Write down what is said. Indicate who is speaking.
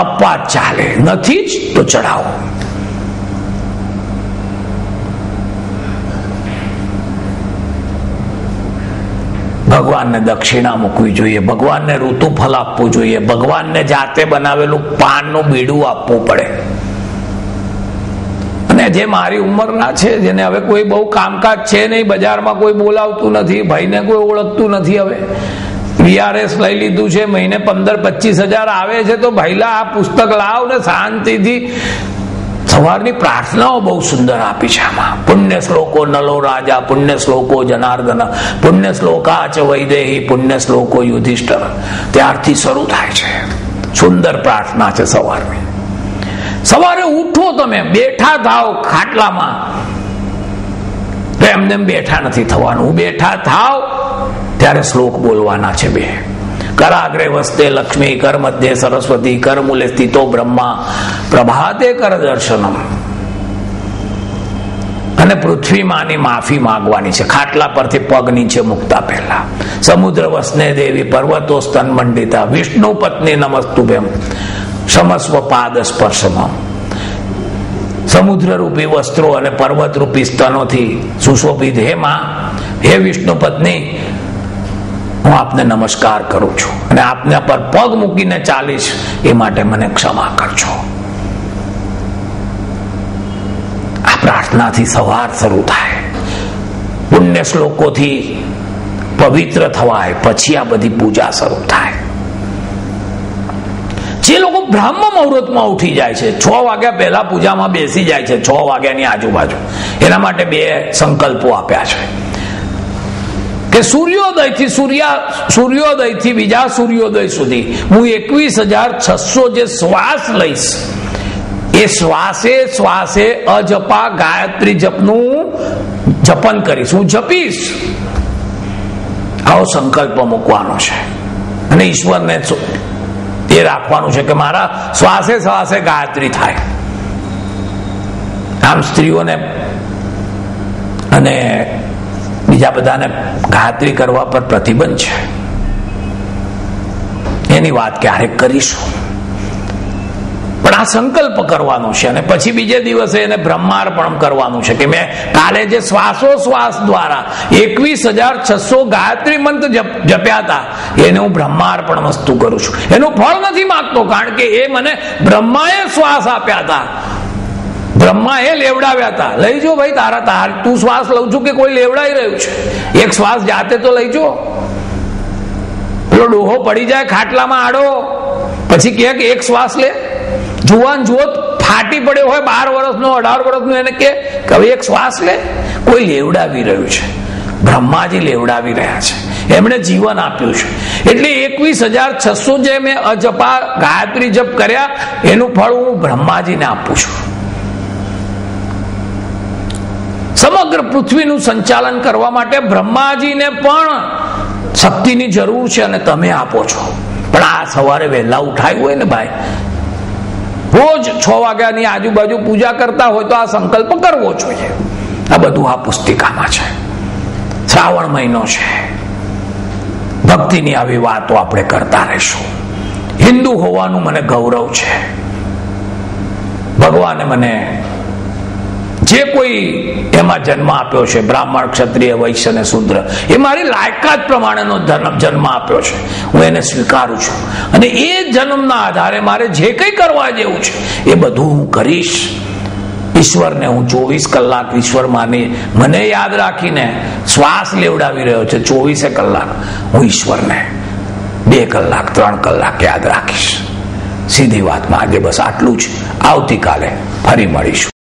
Speaker 1: અપવાદ ચાલે. નથી જ તો ચઢાવો. ભગવાનને દક્ષિણા મૂકવી જોઈએ. ભગવાનને ઋતુફળ આપવું જોઈએ. ભગવાનને જાતે બનાવેલું પાનનું બીડું આપવું પડે. અને જે મારી ઉંમરના છે, જેને હવે કોઈ બહુ કામકાજ છે નહીં, બજારમાં કોઈ બોલાવતું નથી, ભાઈને કોઈ ઓળખતું નથી હવે વીઆરએસ લઈ લીધું છે, મહિને પંદર પચીસ હજાર આવે છે, તો ભાઈલા આ પુસ્તક લાવ ને શાંતિથી. સવારની પ્રાર્થનાઓ બહુ સુંદર આપી છે આમાં. પુણ્ય શ્લોકો નલો રાજા, પુણ્ય શ્લોકો જનાર્દન, પુણ્ય શ્લોકા ચ વૈદેહી, પુણ્ય શ્લોકો યુધિષ્ઠર. ત્યારથી શરૂ થાય છે. સુંદર પ્રાર્થના છે સવારની. સવારે ઉઠો તમે, બેઠા થાવ ખાટલામાં. એમને બેઠા નથી થવાનું. બેઠા થાવ ત્યારે શ્લોક બોલવાના છે બે. કરાગ્રે વસ્તે લક્ષ્મી, કર મધ્ય સરસ્વતી, કર મૂલે સ્થિતો બ્રહ્મા, પ્રભાતે કર દર્શનમ. અને પૃથ્વી માની માફી માંગવાની છે. ખાટલા પરથી પગ નીચે મૂકતા પહેલા. સમુદ્ર વસને દેવી, પર્વતો સ્તન મંડિતા, વિષ્ણુ પત્ની નમસ્તુભેમ સમસ્વ પાદ સ્પર્શમાં સમુદ્ર રૂપી વસ્ત્રો અને પર્વત રૂપી સ્તનોથી સુશોભિત. હે માં, હે વિષ્ણુ પત્ની હું આપને નમસ્કાર કરું છું અને આપને પર પગ મૂકીને ચાલીશ એ માટે મને ક્ષમા કરજો. આ પ્રાર્થનાથી સવાર શરૂ થાય. પુણ્ય શ્લોકોથી પવિત્ર થવાય, પછી આ બધી પૂજા શરૂ થાય. જે લોકો બ્રાહ્મ મુહૂર્તમાં ઉઠી જાય છે, છ વાગ્યા પહેલા પૂજામાં બેસી જાય છે, છ વાગ્યાની આજુબાજુ. એના માટે બે સંકલ્પો આપ્યા છે. કે સૂર્યોદયથી સૂર્યા, સૂર્યોદયથી બીજા સૂર્યોદય સુધી. હું એકવીસ હજાર છસો જે શ્વાસ લઈશ, એ શ્વાસે શ્વાસે અજપા ગાયત્રી જપનું જપન કરીશ. હું જપીશ. આવો સંકલ્પ મૂકવાનો છે. અને ઈશ્વરને એ રાખવાનું છે કે મારા શ્વાસે શ્વાસે ગાયત્રી થાય. આમ સ્ત્રીઓને અને બીજા બધાને ગાયત્રી કરવા પર પ્રતિબંધ છે. એની વાત ક્યારેક કરીશું. પણ આ સંકલ્પ કરવાનો છે અને પછી બીજે દિવસે એને બ્રહ્માર્પણ કરવાનું છે કે મેં કાલે જે શ્વાસોશ્વાસ દ્વારા એકવીસ હજાર છસો ગાયત્રી મંત્ર જપ્યા હતા, એને હું બ્રહ્માર્પણ વસ્તુ કરું છું. એનું ફળ નથી માગતો, કારણ કે એ મને બ્રહ્માએ શ્વાસ આપ્યા હતા. બ્રહ્મા એ લેવડાવ્યા હતા લઈ જો ભાઈ તારા તાર તું શ્વાસ લઉં છું કે કોઈ લેવડાઈ રહ્યું છે? એક શ્વાસ જાતે તો લઈ જો. પેલો ડોહો પડી જાય, ખાટલામાં આડો. પછી કે એક શ્વાસ લે. જુવાન જુઓ, ફાટી પડ્યો હોય, બાર વર્ષનો અઢાર વર્ષનો એને કે હવે એક શ્વાસ લે. કોઈ લેવડાવી રહ્યું છે. બ્રહ્માજી લેવડાવી રહ્યા છે. એમણે જીવન આપ્યું છે. એટલે એકવીસ હજાર છસો જે મેં અજપા ગાયત્રી જપ કર્યા, એનું ફળ હું બ્રહ્માજીને આપું છું. સમગ્ર પૃથ્વીનું સંચાલન કરવા માટે બ્રહ્માજીને પણ શક્તિની જરૂર છે અને તમે આપો છો. પણ આ સવારે વહેલા ઉઠાયું હોય ને ભાઈ? રોજ છ વાગ્યાની આજુબાજુ પૂજા કરતા હોય તો આ સંકલ્પ કરવો જોઈએ. આ બધું આ પુસ્તિકામાં છે. શ્રાવણ મહિનો છે. ભક્તિની આવી વાતો આપણે કરતા રહીશું. હિન્દુ હોવાનું મને ગૌરવ છે. ભગવાને મને જે કોઈ એમાં જન્મ આપ્યો છે, બ્રાહ્મણ, ક્ષત્રિય, વૈશ્ય અને શુદ્ર, એ મારી લાયકાત પ્રમાણેનો જન્મ આપ્યો છે. હું એને સ્વીકારું છું. અને એ જન્મના આધારે મારે જે કંઈ કરવા જેવું છે, એ બધું હું કરીશ. ઈશ્વરને હું ચોવીસ કલાક ઈશ્વર માની. મને યાદ રાખીને શ્વાસ લેવડાવી રહ્યો છે ચોવીસે કલાક. હું ઈશ્વરને બે કલાક, ત્રણ કલાક યાદ રાખીશ. સીધી વાતમાં આજે બસ આટલું જ. આવતીકાલે ફરી મળીશું.